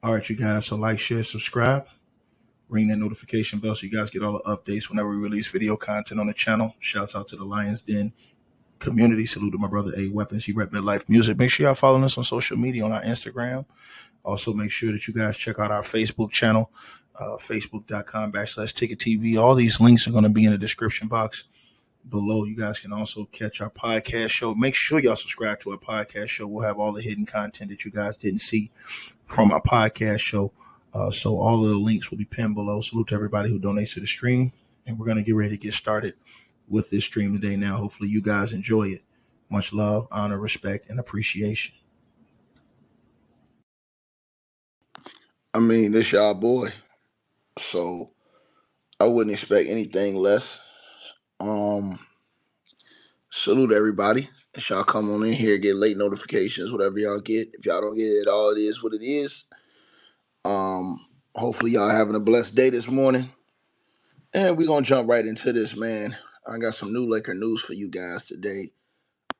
All right, you guys. So like, share, subscribe, ring that notification bell so you guys get all the updates whenever we release video content on the channel. Shouts out to the Lions Den community. Salute to my brother A Weapons. He rep Midlife Music. Make sure y'all following us on social media on our Instagram. Also, make sure that you guys check out our Facebook channel, uh, facebook.com backslash ticket TV. All these links are going to be in the description box below. You guys can also catch our podcast show. Make sure y'all subscribe to our podcast show. We'll have all the hidden content that you guys didn't see from our podcast show. Uh, so all of the links will be pinned below. Salute to everybody who donates to the stream. And we're going to get ready to get started with this stream today now. Hopefully you guys enjoy it. Much love, honor, respect, and appreciation. I mean, this y'all boy, so I wouldn't expect anything less. Um, salute everybody. Y'all come on in here, get late notifications, whatever y'all get. If y'all don't get it at all, it is what it is. Um, hopefully y'all having a blessed day this morning. And we're gonna jump right into this, man. I got some new Laker news for you guys today.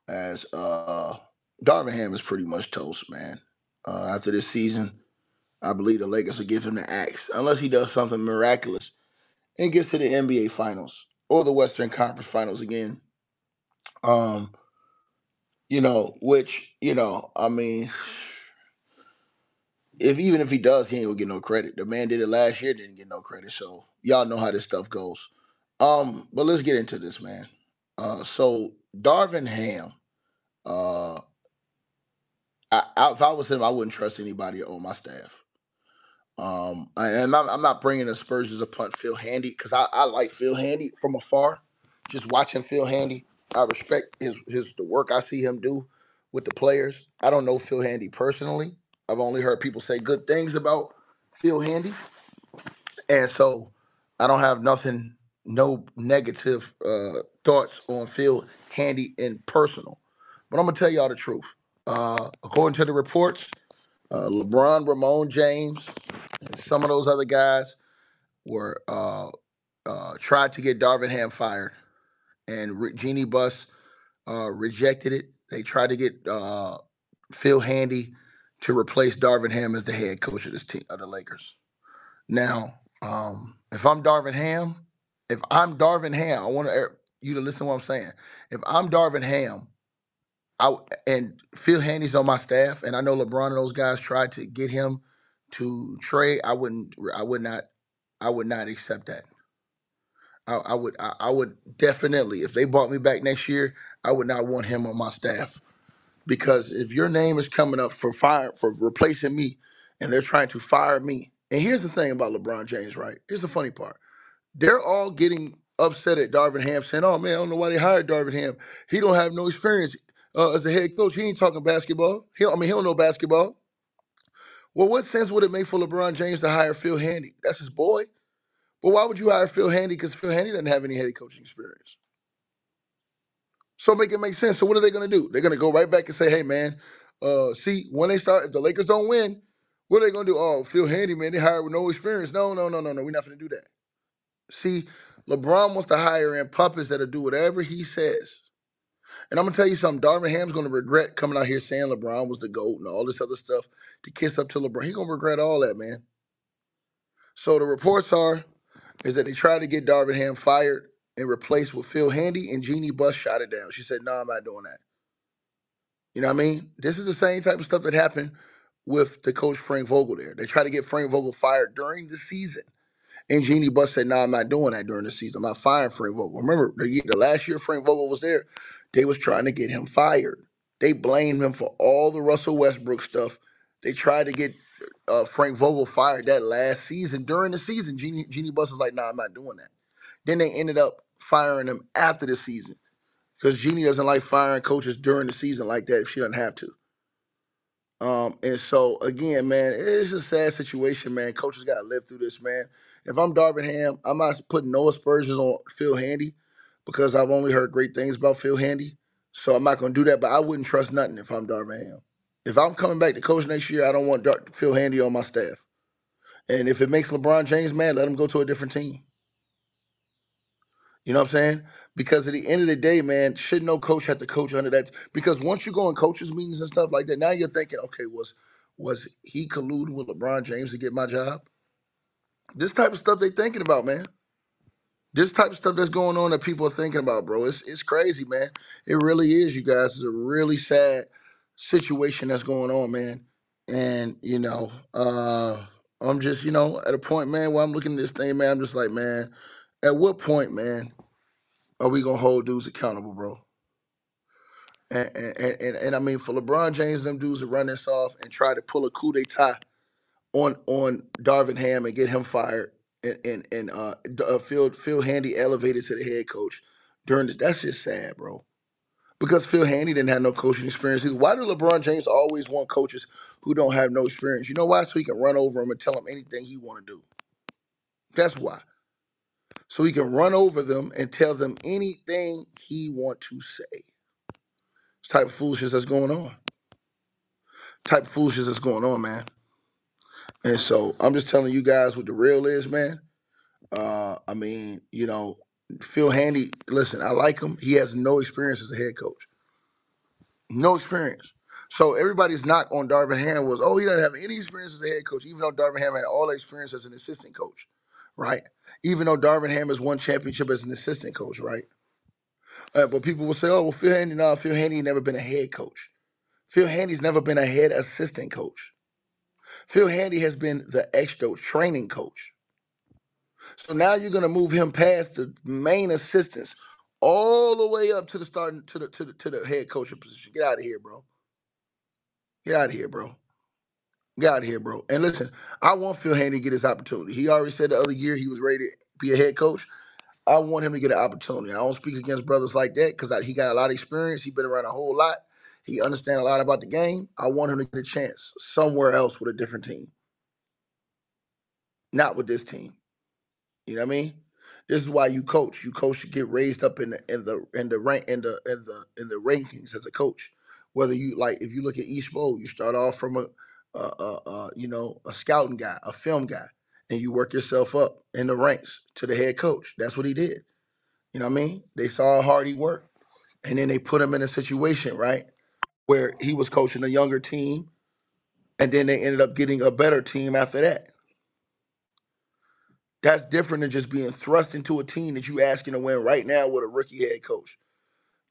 As uh Darvin Ham is pretty much toast, man. Uh, after this season, I believe the Lakers will give him the axe, unless he does something miraculous and gets to the NBA Finals or the Western Conference Finals again. Um, you know, which you know, I mean, if even if he does, he ain't gonna get no credit. The man did it last year, didn't get no credit. So y'all know how this stuff goes. Um, but let's get into this, man. Uh, so Darvin Ham, uh, I, I, if I was him, I wouldn't trust anybody on my staff. Um, I, and I'm, not I'm not bringing a upon Phil Handy because I, I like Phil Handy from afar. Just watching Phil Handy, I respect his his the work I see him do with the players. I don't know Phil Handy personally. I've only heard people say good things about Phil Handy, and so I don't have nothing, no negative uh, thoughts on Phil Handy in personal. But I'm gonna tell y'all the truth. Uh, according to the reports, uh, LeBron, Ramon James, and some of those other guys were uh, uh, tried to get Darvin Ham fired, and Re- Jeanie Buss uh, rejected it. They tried to get uh, Phil Handy to replace Darvin Ham as the head coach of this team of the Lakers. Now, um, if I'm Darvin Ham, if I'm Darvin Ham, I want you to listen to what I'm saying. If I'm Darvin Ham, I and Phil Handy's on my staff, and I know LeBron and those guys tried to get him to trade. I wouldn't. I would not. I would not accept that. I, I would. I, I would definitely. If they bought me back next year, I would not want him on my staff because if your name is coming up for fire for replacing me, and they're trying to fire me. And here's the thing about LeBron James, right? Here's the funny part. They're all getting upset at Darvin Ham, saying, "Oh man, I don't know why they hired Darvin Ham. He don't have no experience uh, as the head coach. He ain't talking basketball. He, I mean, he don't know basketball. Well, what sense would it make for LeBron James to hire Phil Handy? That's his boy. But why would you hire Phil Handy? Because Phil Handy doesn't have any head coaching experience. So make it make sense. So what are they going to do? They're going to go right back and say, "Hey man, uh, see when they start, if the Lakers don't win, what are they going to do? Oh, Phil Handy, man, they hired with no experience. No, no, no, no, no. We're not going to do that. See, LeBron wants to hire in puppets that'll do whatever he says. And I'm gonna tell you something. Darvin Ham's gonna regret coming out here saying LeBron was the GOAT and all this other stuff to kiss up to LeBron. He's gonna regret all that, man. So the reports are is that they tried to get Darvin Ham fired and replaced with Phil Handy, and Jeanie Buss shot it down. She said, "No, I'm not doing that." You know what I mean? This is the same type of stuff that happened with the coach Frank Vogel. There, they tried to get Frank Vogel fired during the season. And Jeanie Buss said, "No, I'm not doing that during the season. I'm not firing Frank Vogel." Remember, the, the last year Frank Vogel was there, they was trying to get him fired. They blamed him for all the Russell Westbrook stuff. They tried to get uh, Frank Vogel fired that last season. During the season, Jeanie, Jeanie Buss was like, "No, nah, I'm not doing that." Then they ended up firing him after the season because Jeanie doesn't like firing coaches during the season like that if she doesn't have to. Um, and so again, man, it's a sad situation, man. Coaches got to live through this, man. If I'm Darvin Ham, I'm not putting no aspersions on Phil Handy because I've only heard great things about Phil Handy. So I'm not going to do that. But I wouldn't trust nothing if I'm Darvin. If I'm coming back to coach next year, I don't want Phil Handy on my staff. And if it makes LeBron James mad, let him go to a different team. You know what I'm saying? Because at the end of the day, man, should no coach have to coach under that? Because once you go in coaches meetings and stuff like that, now you're thinking, okay, was Was he colluding with LeBron James to get my job? This type of stuff they thinking about, man. This type of stuff that's going on that people are thinking about, bro. It's it's crazy, man. It really is, you guys. It's a really sad situation that's going on, man. And, you know, uh I'm just, you know, at a point, man, where I'm looking at this thing, man, I'm just like, man, at what point, man, are we gonna hold dudes accountable, bro? And and, and, and I mean, for LeBron James, them dudes to run this off and try to pull a coup d'etat on on Darvin Ham and get him fired, and and, and uh, uh, Phil Phil Handy elevated to the head coach during this. That's just sad, bro. Because Phil Handy didn't have no coaching experience. Why do LeBron James always want coaches who don't have no experience? You know why? So he can run over them and tell them anything he want to do. That's why. So he can run over them and tell them anything he want to say. This type of foolishness that's going on. Type of foolishness that's going on, man. And so I'm just telling you guys what the real is, man. Uh, I mean, you know, Phil Handy. Listen, I like him. He has no experience as a head coach. No experience. So everybody's knock on Darvin Ham was, oh, he doesn't have any experience as a head coach, even though Darvin Ham had all the experience as an assistant coach, right? Even though Darvin Ham has won championship as an assistant coach, right? Uh, but people will say, oh, well, Phil Handy, no, Phil Handy never been a head coach. Phil Handy's never been a head assistant coach. Phil Handy has been the extra training coach. So now you're gonna move him past the main assistants all the way up to the starting to the to the to the head coaching position. Get out of here, bro. Get out of here, bro. Get out of here, bro. And listen, I want Phil Handy to get his opportunity. He already said the other year he was ready to be a head coach. I want him to get an opportunity. I don't speak against brothers like that because he got a lot of experience. He's been around a whole lot. He understands a lot about the game. I want him to get a chance somewhere else with a different team, not with this team. You know what I mean? This is why you coach. You coach to get raised up in the in the in the rank in the in the in the rankings as a coach. Whether you like, if you look at East Bowl, you start off from a, a, a, a you know a scouting guy, a film guy, and you work yourself up in the ranks to the head coach. That's what he did. You know what I mean? They saw how hard he worked, and then they put him in a situation right where he was coaching a younger team, and then they ended up getting a better team after that. That's different than just being thrust into a team that you're asking to win right now with a rookie head coach.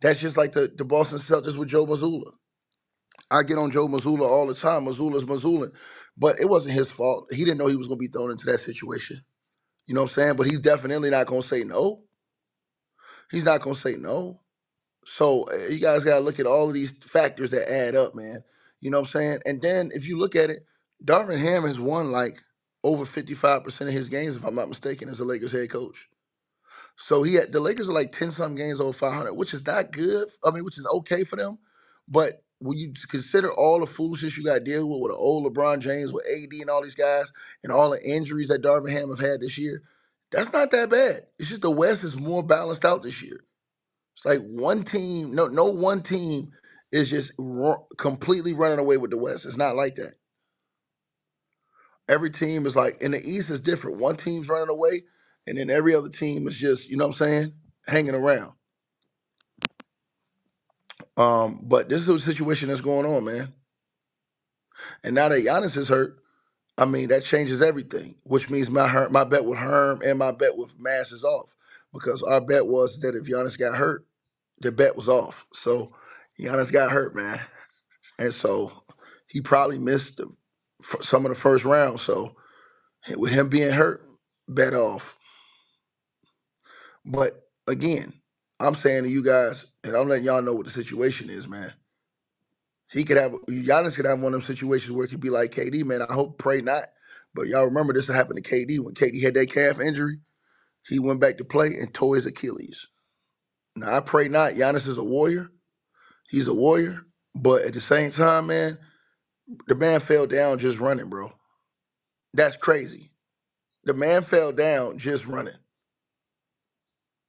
That's just like the, the Boston Celtics with Joe Mazzulla. I get on Joe Mazzulla all the time. Mazzulla's Mazzulla. But it wasn't his fault. He didn't know he was going to be thrown into that situation. You know what I'm saying? But he's definitely not going to say no. He's not going to say no. So uh, you guys got to look at all of these factors that add up, man. You know what I'm saying? And then if you look at it, Darvin Ham has won like over 55% of his games, if I'm not mistaken, as a Lakers head coach. So he had the Lakers are like 10 some games over 500, which is not good. I mean, which is okay for them. But when you consider all the foolishness you got to deal with with an old LeBron James, with AD and all these guys, and all the injuries that Darvin Ham have had this year, that's not that bad. It's just the West is more balanced out this year. It's like one team, no, no one team is just completely running away with the West. It's not like that. Every team is like in the East is different. One team's running away, and then every other team is just, you know what I'm saying, hanging around. Um, but this is a situation that's going on, man. And now that Giannis is hurt, I mean that changes everything. Which means my Her- my bet with Herm and my bet with Mass is off because our bet was that if Giannis got hurt, the bet was off. So Giannis got hurt, man, and so he probably missed the, some of the first round. So with him being hurt, bet off. But again, I'm saying to you guys, and I'm letting y'all know what the situation is, man. He could have Giannis could have one of them situations where it could be like KD, man. I hope, pray not. But y'all remember this happened to KD when KD had that calf injury. He went back to play and tore his Achilles. Now I pray not. Giannis is a warrior. He's a warrior. But at the same time, man, the man fell down just running, bro. That's crazy. The man fell down just running.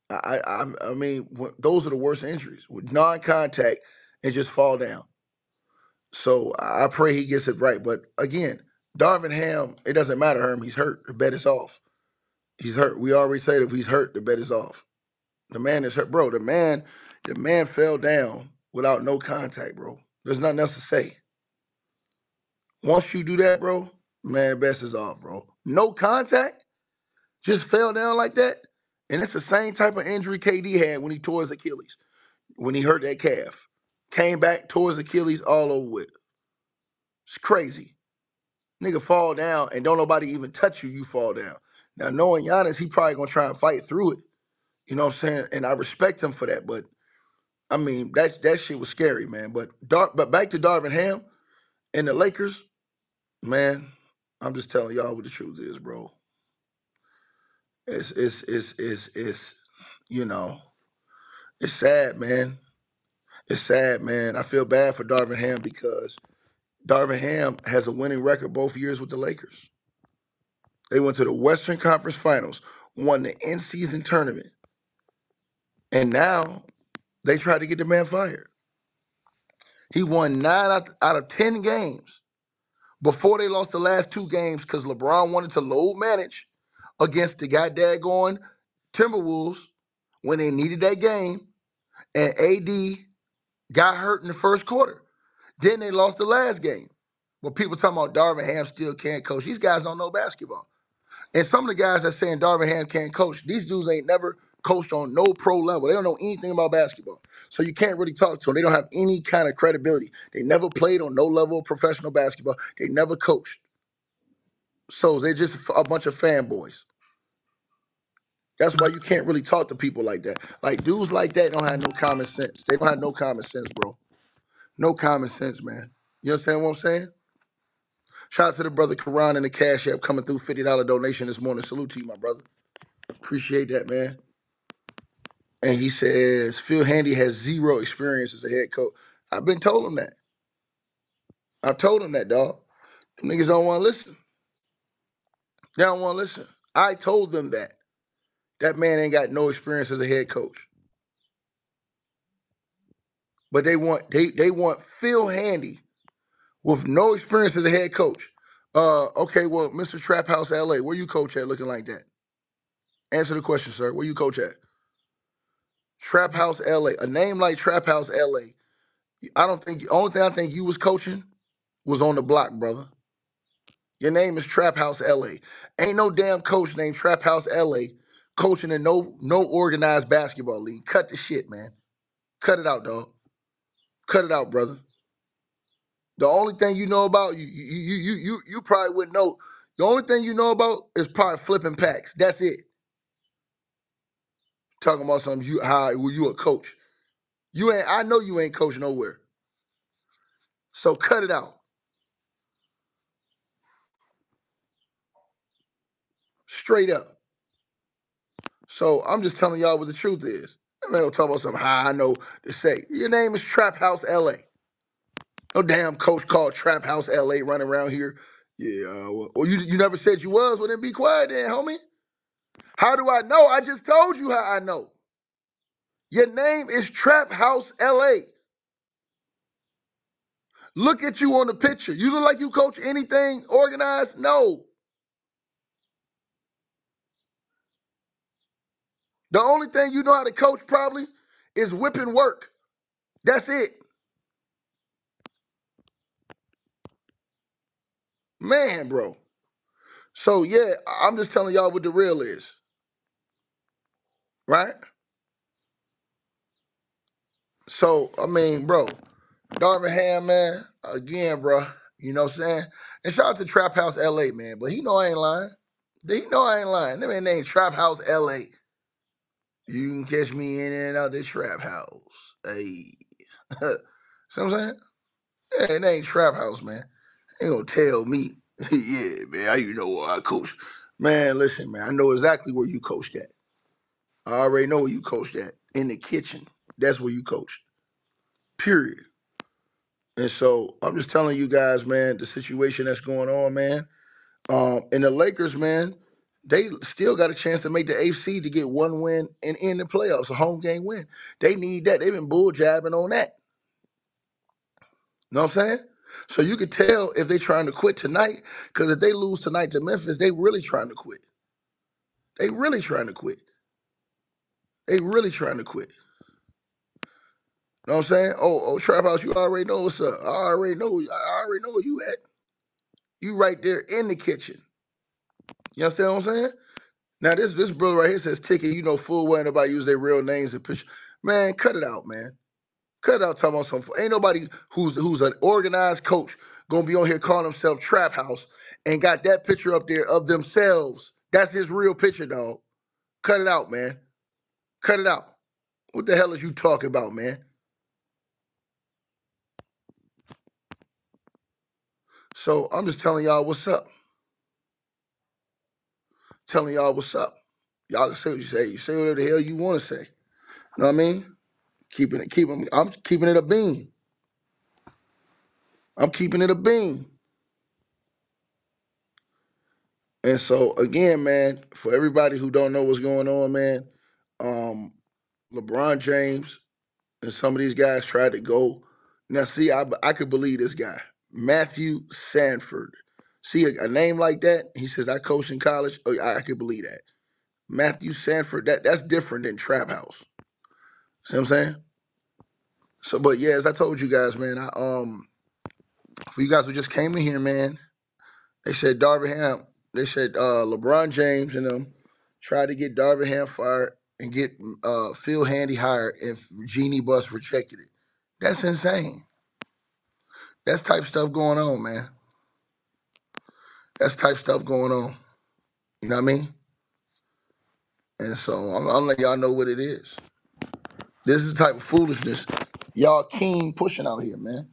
I, I, I mean, those are the worst injuries with non-contact and just fall down. So I pray he gets it right. But again, Darvin Ham, it doesn't matter, Herm. He's hurt. The bet is off. He's hurt. We already said if he's hurt, the bet is off. The man is hurt, bro. The man, the man fell down without no contact, bro. There's nothing else to say. Once you do that, bro, man, best is off, bro. No contact, just fell down like that. And it's the same type of injury KD had when he tore his Achilles, when he hurt that calf. Came back, tore his Achilles all over with. It's crazy. Nigga fall down and don't nobody even touch you, you fall down. Now knowing Giannis, he probably gonna try and fight through it. You know what I'm saying? And I respect him for that. But I mean, that that shit was scary, man. But Dar- but back to Darvin Ham and the Lakers, man. I'm just telling y'all what the truth is, bro. It's it's it's it's it's you know, it's sad, man. It's sad, man. I feel bad for Darvin Ham because Darvin Ham has a winning record both years with the Lakers. They went to the Western Conference Finals, won the in-season tournament, and now they tried to get the man fired. He won nine out, out of ten games before they lost the last two games because LeBron wanted to load manage against the goddamn going Timberwolves when they needed that game, and AD got hurt in the first quarter. Then they lost the last game. But people talking about Darvin Ham still can't coach. These guys don't know basketball. And some of the guys that saying Darvin Ham can't coach, these dudes ain't never coached on no pro level. They don't know anything about basketball. So you can't really talk to them. They don't have any kind of credibility. They never played on no level of professional basketball. They never coached. So they're just a bunch of fanboys. That's why you can't really talk to people like that. Like dudes like that don't have no common sense. They don't have no common sense, bro. No common sense, man. You understand what I'm saying? Shout out to the brother Karan and the Cash App coming through $50 donation this morning. Salute to you, my brother. Appreciate that, man. And he says Phil Handy has zero experience as a head coach. I've been told him that. I told him that, dog. Them niggas don't want to listen. They don't want to listen. I told them that. That man ain't got no experience as a head coach. But they want they they want Phil Handy with no experience as a head coach. Uh, okay, well, Mr. Trap House LA, where you coach at looking like that? Answer the question, sir. Where you coach at? Trap House LA. A name like Trap House LA. I don't think only thing I think you was coaching was on the block, brother. Your name is Trap House LA. Ain't no damn coach named Trap House LA coaching in no no organized basketball league. Cut the shit, man. Cut it out, dog. Cut it out, brother. The only thing you know about you you you you you, you probably wouldn't know. The only thing you know about is probably flipping packs. That's it. Talking about something you how were you a coach? You ain't. I know you ain't coach nowhere. So cut it out. Straight up. So I'm just telling y'all what the truth is. I'm not gonna talk about something how I know to say. Your name is Trap House LA. No damn coach called Trap House LA running around here. Yeah, well, well, you you never said you was. Well, then be quiet then, homie. How do I know? I just told you how I know. Your name is Trap House LA. Look at you on the picture. You look like you coach anything organized? No. The only thing you know how to coach probably is whipping work. That's it. Man, bro. So yeah, I'm just telling y'all what the real is. Right? So, I mean, bro, Darvin Ham, man, again, bro. You know what I'm saying? And shout out to Trap House LA, man. But he know I ain't lying. He know I ain't lying. That man named Trap House LA. You can catch me in and out the trap house. Hey. See what I'm saying? Yeah, it ain't trap house, man. Ain't gonna tell me. yeah, man, how you know where I coach? Man, listen, man, I know exactly where you coached at. I already know where you coached at. In the kitchen. That's where you coached. Period. And so I'm just telling you guys, man, the situation that's going on, man. Um, and the Lakers, man, they still got a chance to make the AFC to get one win and end the playoffs, a home game win. They need that. They've been bull jabbing on that. You know what I'm saying? So you could tell if they're trying to quit tonight, because if they lose tonight to Memphis, they really trying to quit. They really trying to quit. They really trying to quit. You know what I'm saying? Oh, oh, Trap House, you already know what's up. I already know. I already know where you at. You right there in the kitchen. You understand what I'm saying? Now this this brother right here says ticket. You know full well nobody use their real names and picture. Man, cut it out, man. Cut it out. Talking about some. Ain't nobody who's who's an organized coach gonna be on here calling himself Trap House and got that picture up there of themselves. That's his real picture, dog. Cut it out, man. Cut it out. What the hell is you talking about, man? So I'm just telling y'all what's up. Telling y'all what's up. Y'all can say what you say. You say whatever the hell you want to say. You know what I mean? Keeping it, keeping. I'm keeping it a bean. I'm keeping it a bean. And so again, man, for everybody who don't know what's going on, man, um, LeBron James and some of these guys tried to go. Now, see, I I could believe this guy, Matthew Sanford. See a, a name like that? He says I coached in college. Oh, I, I could believe that. Matthew Sanford. That that's different than Trap House. See what I'm saying? So, but yeah, as I told you guys, man, I um, for you guys who just came in here, man, they said Darvin Ham. They said uh, LeBron James and them tried to get Darvin Ham fired and get uh, Phil Handy hired, and Jeanie Buss rejected it. That's insane. That's type stuff going on, man. That's type stuff going on. You know what I mean? And so I'm, I'm letting y'all know what it is. This is the type of foolishness y'all keen pushing out here, man.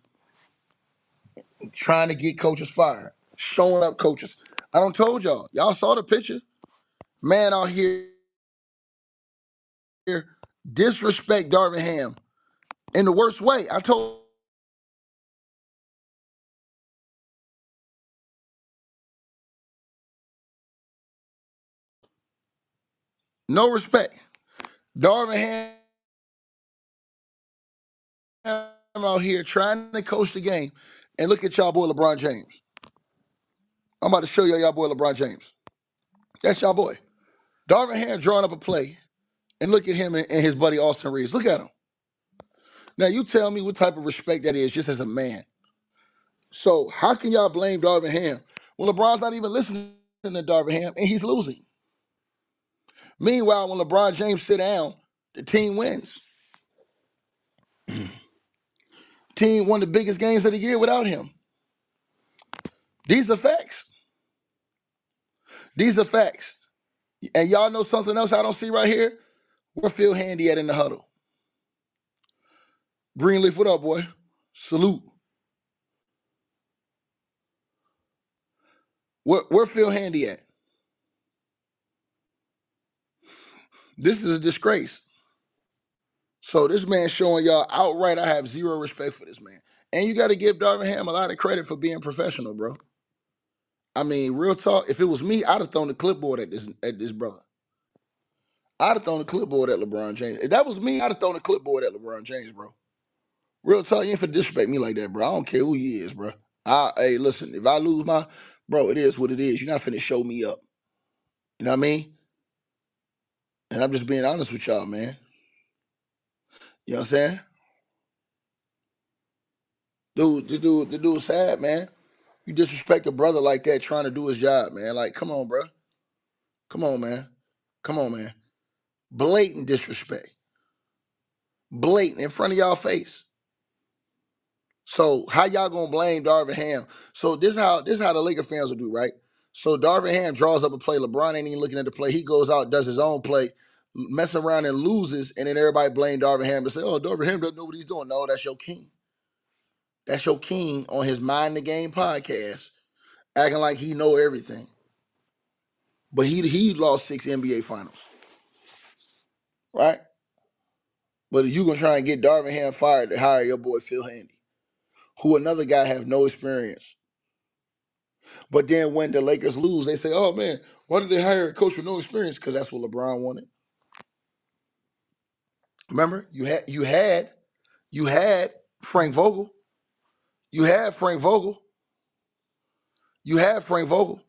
Trying to get coaches fired, showing up coaches. I don't told y'all. Y'all saw the picture. Man out here disrespect Darvin Ham in the worst way. I told no respect. Darvin Ham I'm out here trying to coach the game. And look at y'all boy LeBron James. I'm about to show y'all y'all boy LeBron James. That's y'all boy. Darvin Ham drawing up a play. And look at him and, his buddy Austin Reaves. Look at him. Now you tell me what type of respect that is just as a man. So how can y'all blame Darvin Ham when LeBron's not even listening to Darvin Ham and he's losing? Meanwhile, when LeBron James sit down, the team wins. team won the biggest games of the year without him. These are facts. These are facts. And y'all know something else I don't see right here? Where Phil Handy at in the huddle? Greenleaf, what up, boy? Salute. Where, where Phil Handy at? This is a disgrace. So this man showing y'all outright I have zero respect for this man. And you got to give Darvin Ham a lot of credit for being professional, bro. I mean, real talk. If it was me, I'd have thrown the clipboard at this at this brother. I'd have thrown the clipboard at LeBron James. If that was me, I'd have thrown the clipboard at LeBron James, bro. Real talk, you ain't for disrespect me like that, bro. I don't care who he is, bro. I hey, listen, if I lose my bro, it is what it is. You're not finna show me up. You know what I mean? And I'm just being honest with y'all, man. You know what I'm saying? Dude, the dude, the dude's sad, man. You disrespect a brother like that trying to do his job, man. Like, come on, bro. Come on, man. Come on, man. Blatant disrespect. Blatant in front of y'all face. So how y'all gonna blame Darvin Ham? So this how this how the Laker fans will do, right? So Darvin Ham draws up a play. LeBron ain't even looking at the play. He goes out, does his own play, messing around and loses, and then everybody blame Darvin Ham and say, "Oh, Darvin Ham doesn't know what he's doing." No, that's your king. That's your king on his Mind the Game podcast, acting like he know everything. But he he lost six NBA finals, right? But you gonna try and get Darvin Ham fired to hire your boy Phil Handy, who another guy have no experience. But then when the Lakers lose, they say, "Oh man, why did they hire a coach with no experience?" Because that's what LeBron wanted. Remember, you had you had you had Frank Vogel. You had Frank Vogel. You had Frank Vogel.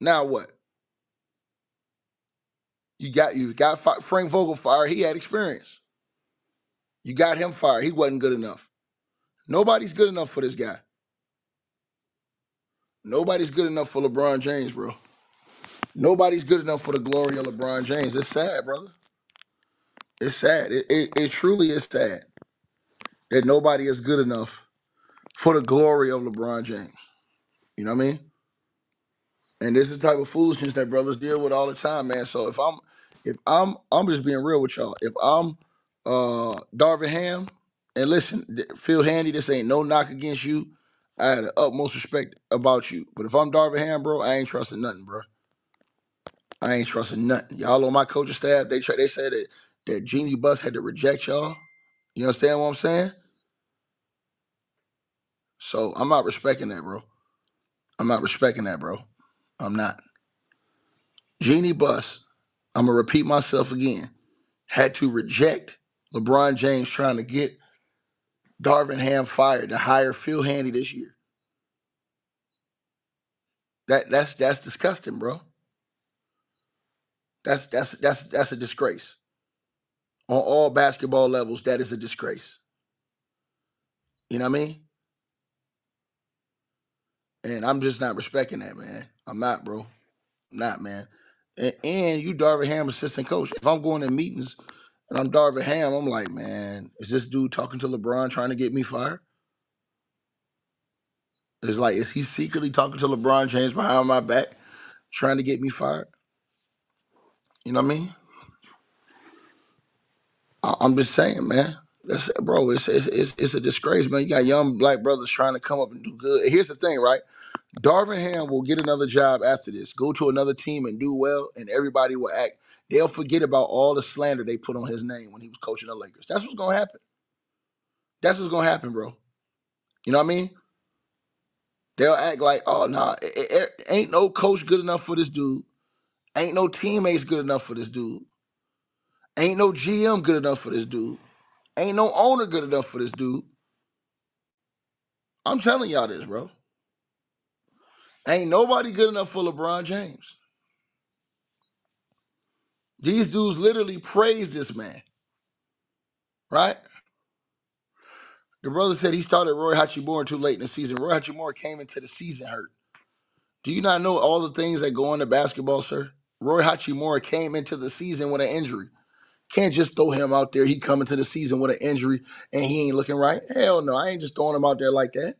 Now what? You got you got Frank Vogel fired. He had experience. You got him fired. He wasn't good enough. Nobody's good enough for this guy. Nobody's good enough for LeBron James, bro. Nobody's good enough for the glory of LeBron James. It's sad, brother. It's sad. It, it, it truly is sad that nobody is good enough for the glory of LeBron James. You know what I mean? And this is the type of foolishness that brothers deal with all the time, man. So if I'm if I'm I'm just being real with y'all. If I'm uh Darvin Ham, and listen, Phil Handy, this ain't no knock against you. I had the utmost respect about you. But if I'm Darvin Ham, bro, I ain't trusting nothing, bro. I ain't trusting nothing. Y'all on my coaching staff, they try, they said that that Jeanie Buss had to reject y'all. You understand what I'm saying? So I'm not respecting that, bro. I'm not respecting that, bro. I'm not. Jeanie Buss, I'm gonna repeat myself again, had to reject LeBron James trying to get Darvin Ham fired to hire Phil Handy this year. That that's that's disgusting, bro. That's that's that's that's a disgrace. On all basketball levels, that is a disgrace. You know what I mean? And I'm just not respecting that, man. I'm not, bro. I'm not, man. And, and you Darvin Ham assistant coach. If I'm going to meetings and I'm Darvin Ham, I'm like, man, is this dude talking to LeBron trying to get me fired? It's like, is he secretly talking to LeBron James behind my back, trying to get me fired? You know what I mean? I'm just saying, man. That's bro. It's, it's it's it's a disgrace, man. You got young black brothers trying to come up and do good. Here's the thing, right? Darvin Ham will get another job after this, go to another team and do well, and everybody will act. They'll forget about all the slander they put on his name when he was coaching the Lakers. That's what's gonna happen. That's what's gonna happen, bro. You know what I mean? They'll act like, oh nah, eh, eh, eh, ain't no coach good enough for this dude. Ain't no teammates good enough for this dude. Ain't no GM good enough for this dude. Ain't no owner good enough for this dude. I'm telling y'all this, bro. Ain't nobody good enough for LeBron James. These dudes literally praise this man, right? The brother said he started Rui Hachimura too late in the season. Rui Hachimura came into the season hurt. Do you not know all the things that go into basketball, sir? Rui Hachimura came into the season with an injury. Can't just throw him out there. He come into the season with an injury and he ain't looking right. Hell no, I ain't just throwing him out there like that.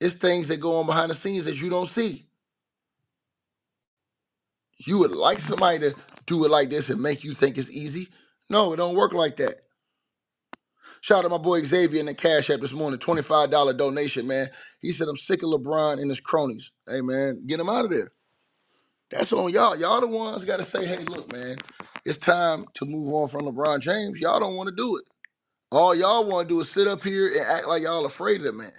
It's things that go on behind the scenes that you don't see. You would like somebody to do it like this and make you think it's easy. No, it don't work like that. Shout out to my boy Xavier in the Cash App this morning, $25 donation, man. He said, I'm sick of LeBron and his cronies. Hey, man, get him out of there. That's on y'all. Y'all the ones got to say, hey, look, man, it's time to move on from LeBron James. Y'all don't want to do it. All y'all want to do is sit up here and act like y'all afraid of the man.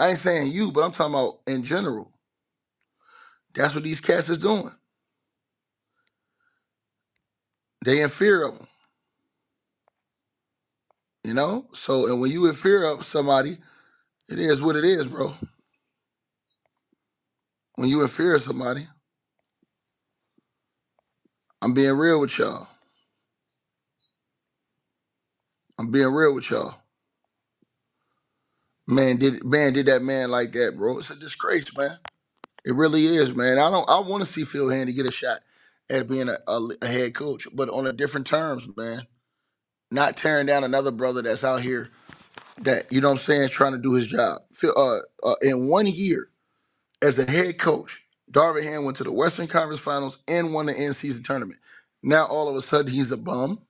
I ain't saying you, but I'm talking about in general. That's what these cats is doing. They in fear of them, You know? So, and when you in fear of somebody, it is what it is, bro. When you in fear of somebody, I'm being real with y'all. I'm being real with y'all. Man, did man did that man like that, bro? It's a disgrace, man. It really is, man. I don't. I want to see Phil Handy get a shot at being a, a, a head coach, but on a different terms, man. Not tearing down another brother that's out here that you know what I'm saying, trying to do his job. Phil, uh, uh, in one year as the head coach, Darvin Ham went to the Western Conference Finals and won the end season tournament. Now all of a sudden he's a bum.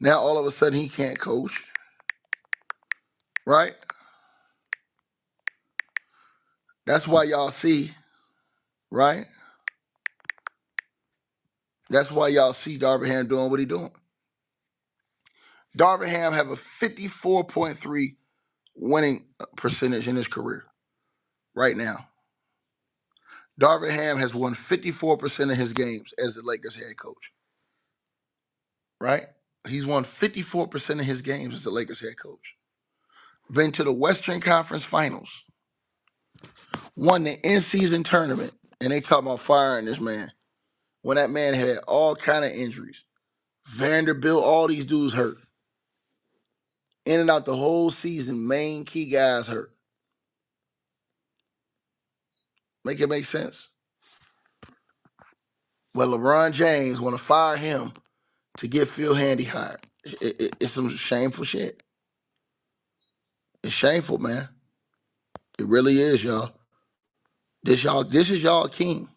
Now all of a sudden he can't coach, right? That's why y'all see, right? That's why y'all see Darvin Ham doing what he doing. Darvin Ham have a 54.3 winning percentage in his career right now. Darvin Ham has won 54% of his games as the Lakers head coach. Right? He's won 54% of his games as the Lakers head coach. Been to the Western Conference Finals. Won the in-season tournament. And they talking about firing this man. When that man had all kind of injuries. Vanderbilt, all these dudes hurt. In and out the whole season, main key guys hurt. Make it make sense. Well, LeBron James want to fire him to get Phil Handy hired. It- it- it's some shameful shit. It's shameful, man. It really is, y'all. This y'all, this is y'all king.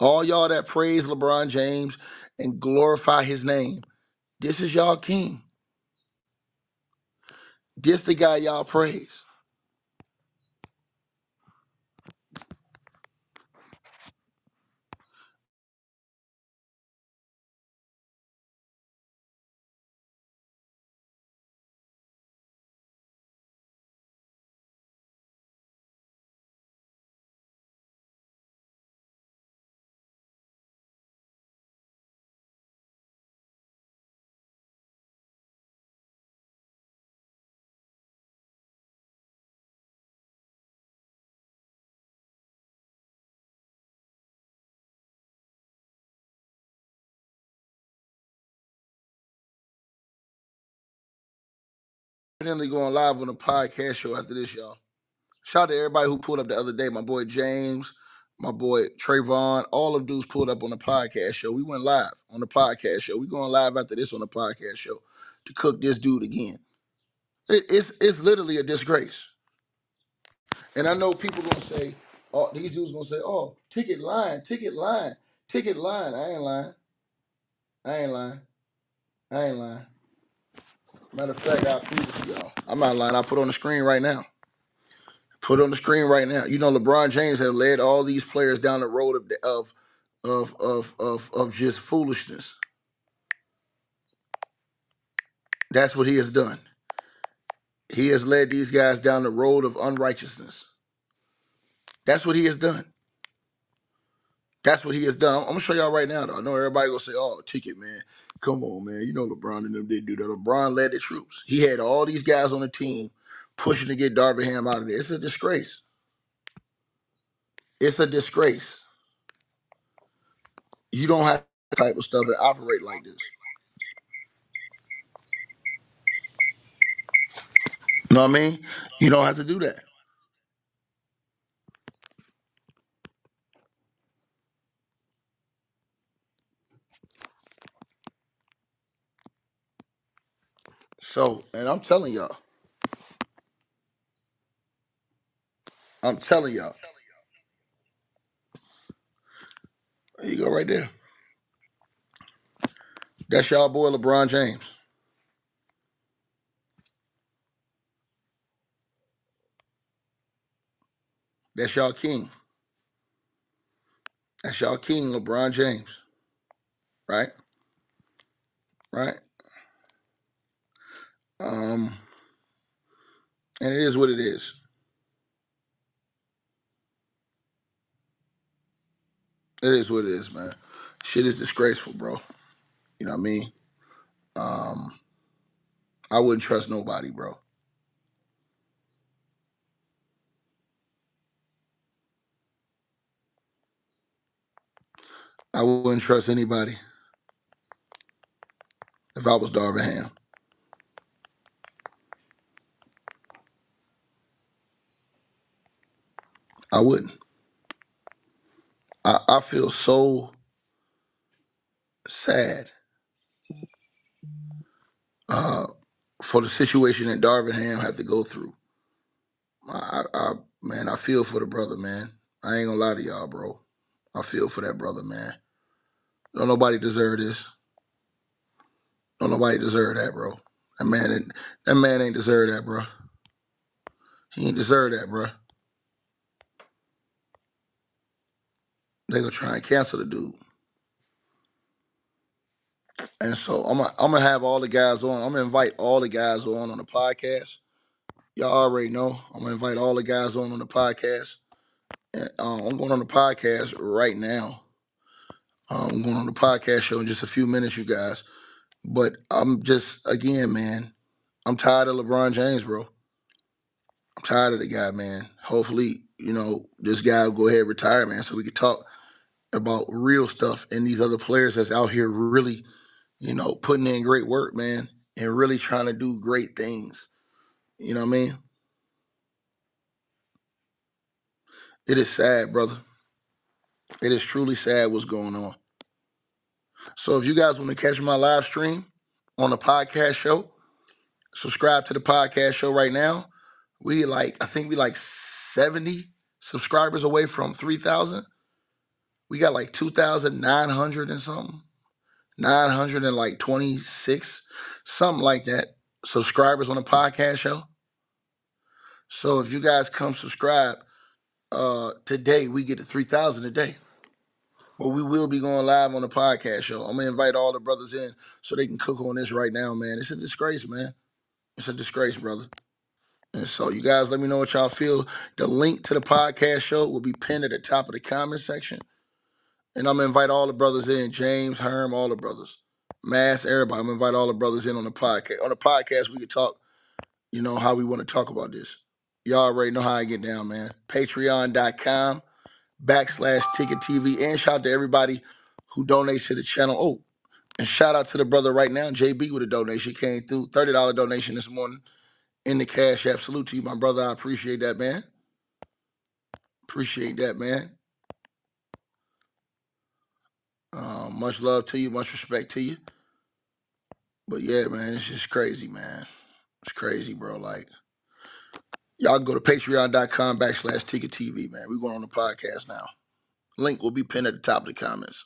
All y'all that praise LeBron James and glorify his name. This is y'all king. This the guy y'all praise. Definitely going live on the podcast show after this, y'all. Shout out to everybody who pulled up the other day. My boy James, my boy Trayvon, all them dudes pulled up on the podcast show. We went live on the podcast show. We going live after this on the podcast show to cook this dude again. It, it's it's literally a disgrace. And I know people gonna say, oh, these dudes gonna say, oh, ticket line, ticket line, ticket line. I ain't lying. I ain't lying. I ain't lying. Matter of fact, I'll prove it to y'all. I'm not lying. I put on the screen right now. Put on the screen right now. You know, LeBron James have led all these players down the road of of of of of, of just foolishness. That's what he has done. He has led these guys down the road of unrighteousness. That's what he has done. That's what he has done. I'm, gonna show y'all right now. Though I know everybody gonna say, "Oh, ticket man, come on, man." You know LeBron and them didn't do that. LeBron led the troops. He had all these guys on the team pushing to get Darvin Ham out of there. It's a disgrace. It's a disgrace. You don't have that type of stuff to operate like this. You know what I mean? You don't have to do that. So, and I'm telling y'all, I'm telling y'all. There you go, right there. That's y'all boy LeBron James. That's y'all king. That's y'all king, LeBron James. Right? Right? Um, and it is what it is. It is what it is, man. Shit is disgraceful, bro. You know what I mean? Um, I wouldn't trust nobody, bro. I wouldn't trust anybody if I was Darvin Ham. I wouldn't. I, I feel so sad uh, for the situation that Darvin Ham had to go through. I, I, I, man, I feel for the brother, man. I ain't gonna lie to y'all, bro. I feel for that brother, man. Don't nobody deserve this. Don't nobody deserve that, bro. That man, ain't- that man ain't deserve that, bro. He ain't deserve that, bro. They gonna try and cancel the dude. And so I'm gonna, I'm gonna have all the guys on. I'm gonna invite all the guys on on the podcast. Y'all already know. I'm gonna invite all the guys on on the podcast. And uh, I'm going on the podcast right now. Uh, I'm going on the podcast show in just a few minutes, you guys. But I'm just again, man. I'm tired of LeBron James, bro. I'm tired of the guy, man. Hopefully, you know, this guy will go ahead and retire, man, so we can talk about real stuff and these other players that's out here really, you know, putting in great work, man, and really trying to do great things. You know what I mean? It is sad, brother. It is truly sad what's going on. So if you guys want to catch my live stream on the podcast show, subscribe to the podcast show right now. We like, I think we like 70 subscribers away from 3,000. We got like 2,900 and something, 900 and like 26, something like that, subscribers on the podcast show. So if you guys come subscribe uh today, we get to 3,000 a day. But we will be going live on the podcast show. I'm gonna invite all the brothers in so they can cook on this right now, man. It's a disgrace, man. It's a disgrace, brother. And so you guys let me know what y'all feel. The link to the podcast show will be pinned at the top of the comment section. And I'm gonna invite all the brothers in, James, Herm, all the brothers. Mass, everybody. I'm gonna invite all the brothers in on the podcast. On the podcast, we can talk, you know, how we want to talk about this. Y'all already know how I get down, man. Patreon.com backslash ticket TV. And shout out to everybody who donates to the channel. Oh, and shout out to the brother right now, JB with a donation. Came through. $30 donation this morning in the cash app. Salute to you, my brother. I appreciate that, man. Appreciate that, man. Um, much love to you, much respect to you. But yeah, man, it's just crazy, man. It's crazy, bro. Like, y'all go to patreon.com backslash ticket TV, man. We're going on the podcast now. Link will be pinned at the top of the comments.